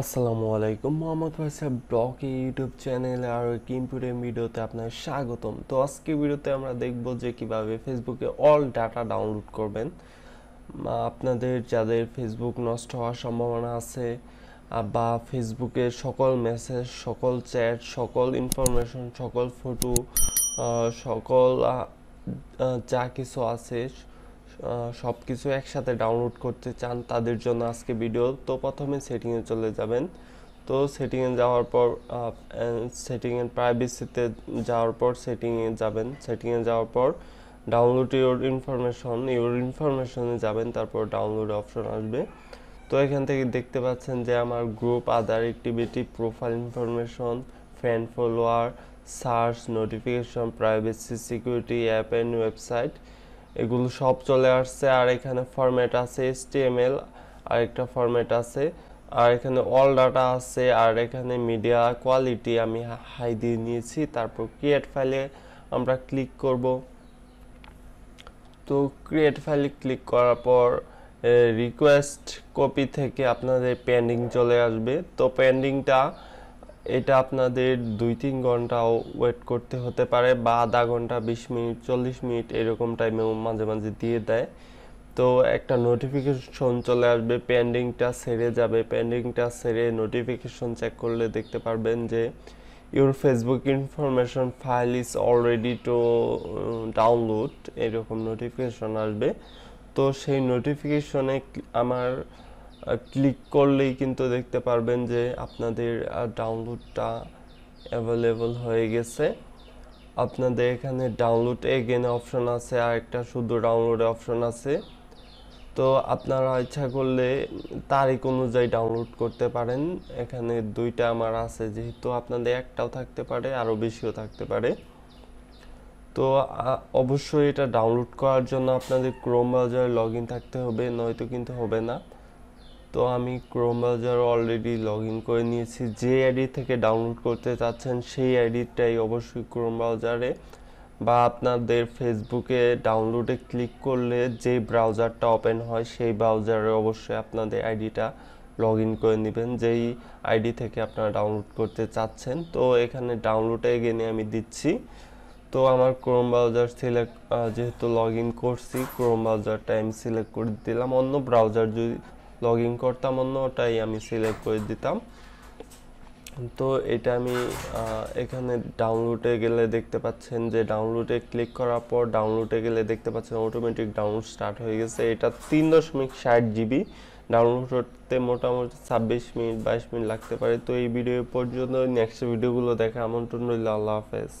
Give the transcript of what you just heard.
আসসালামু আলাইকুম, Mohammad ফাইসাব blog YouTube চ্যানেলে আর কিমপুরের ভিডিওতে আপনার স্বাগতম। তো আজকে ভিডিওতে আমরা দেখব যে কীভাবে ফেসবুকে অল ডাটা ডাউনলোড করবেন। আপনাদের যাদের ফেসবুক নষ্ট হওয়ার সম্ভাবনা আছে বা ফেসবুকে সকল মেসেজ, সকল চ্যাট, সকল ইনফরমেশন, সকল ফটো সকল যা কিছু আছে সব কিছু একসাথে ডাউনলোড করতে চান তাদের জন্য আজকে ভিডিও তো প্রথমে সেটিংয়ে চলে যাবেন। তো সেটিংয়ে যাওয়ার পর সেটিংয়ের প্রাইভেসিতে যাওয়ার পর সেটিংয়ে যাবেন। সেটিংয়ে যাওয়ার পর ডাউনলোড ইউর ইনফরমেশন ইউর ইনফরমেশনে যাবেন, তারপর ডাউনলোড অপশন আসবে। তো এখান থেকে দেখতে পাচ্ছেন যে আমার group other activity profile information friend follower search notification privacy security app and website এগুলো সব চলে আসছে। আর এখানে ফরম্যাট আছে এসটিএমএল আর একটা ফরম্যাট আছে। আর এখানে অল ডাটা আছে, আর এখানে মিডিয়া কোয়ালিটি আমি হাই দিয়ে নিয়েছি। তারপর ক্রিয়েট ফাইলে আমরা ক্লিক করব। তো ক্রিয়েট ফাইলে ক্লিক করার পর রিকোয়েস্ট কপি থেকে আপনাদের পেন্ডিং চলে আসবে। তো পেন্ডিংটা এটা আপনাদের দুই তিন ঘন্টাও ওয়েট করতে হতে পারে বা আধা ঘণ্টা, বিশ মিনিট, চল্লিশ মিনিট এরকম টাইমেও মাঝে মাঝে দিয়ে দেয়। তো একটা নোটিফিকেশন চলে আসবে পেন্ডিংটা সেরে যাবে। পেন্ডিংটা সেরে নোটিফিকেশন চেক করলে দেখতে পারবেন যে your Facebook information file is already to download এরকম নোটিফিকেশন আসবে। তো সেই নোটিফিকেশনে আমার ক্লিক করলেই কিন্তু দেখতে পারবেন যে আপনাদের ডাউনলোডটা অ্যাভেলেবল হয়ে গেছে। আপনাদের এখানে ডাউনলোড এগেন অপশন আছে আর একটা শুধু ডাউনলোড অপশন আছে। তো আপনারা ইচ্ছা করলে তারিখ অনুযায়ী ডাউনলোড করতে পারেন। এখানে দুইটা আমার আছে, যেহেতু আপনাদের একটাও থাকতে পারে, আরও বেশিও থাকতে পারে। তো অবশ্যই এটা ডাউনলোড করার জন্য আপনাদের ক্রোম ব্রাউজারে লগ থাকতে হবে, নয়তো কিন্তু হবে না। তো আমি Chrome browser already log in করে নিয়েছি। যে আইডি থেকে ডাউনলোড করতে চাচ্ছেন, সেই আইডিটাই অবশ্যই ক্রোম ব্রাউজারে বা আপনাদের ফেসবুকে ডাউনলোডে ক্লিক করলে যে ব্রাউজারটা ওপেন হয়, সেই ব্রাউজারে অবশ্যই আপনাদের আইডিটা লগ ইন করে নেবেন। যেই আইডি থেকে আপনারা ডাউনলোড করতে চাচ্ছেন, তো এখানে ডাউনলোডে গেলে আমি দিচ্ছি। তো আমার ক্রোম ব্রাউজার সিলেক্ট যেহেতু লগ ইন করছি ক্রোম ব্রাউজারটা আমি সিলেক্ট করে দিলাম। অন্য ব্রাউজার যদি লগ ইন করতাম অন্যটাই আমি সিলেক্ট করে দিতাম। তো এটা আমি এখানে ডাউনলোডে গেলে দেখতে পাচ্ছেন যে ডাউনলোডে ক্লিক করার পর ডাউনলোডে গেলে দেখতে পাচ্ছেন অটোমেটিক ডাউনলোড স্টার্ট হয়ে গেছে। এটা তিন দশমিক ষাট জিবি ডাউনলোড করতে মোটামুটি ছাব্বিশ মিনিট, বাইশ মিনিট লাগতে পারে। তো এই ভিডিও পর্যন্ত নেক্সট ভিডিওগুলো দেখা, আমন্ত্রণ রইল। আল্লাহ হাফেজ।